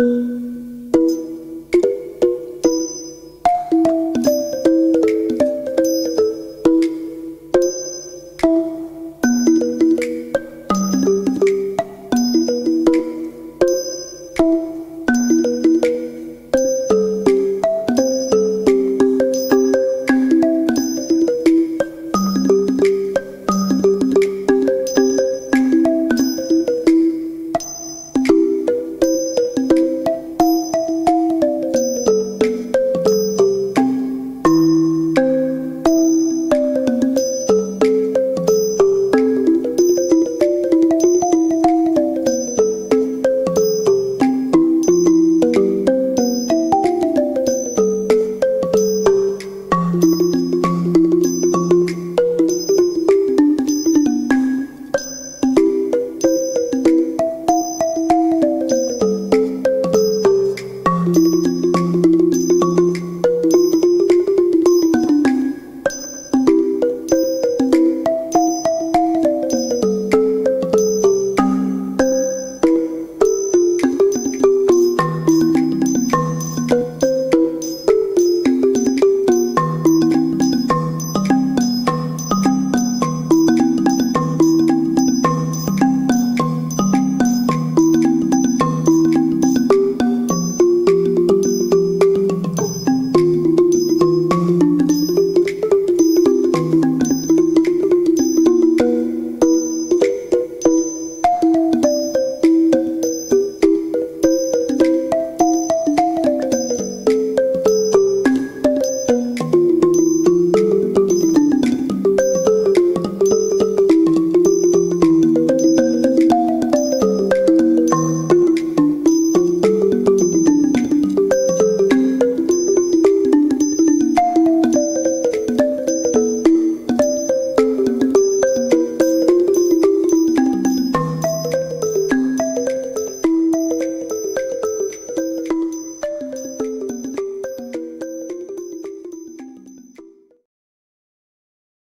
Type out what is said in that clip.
you.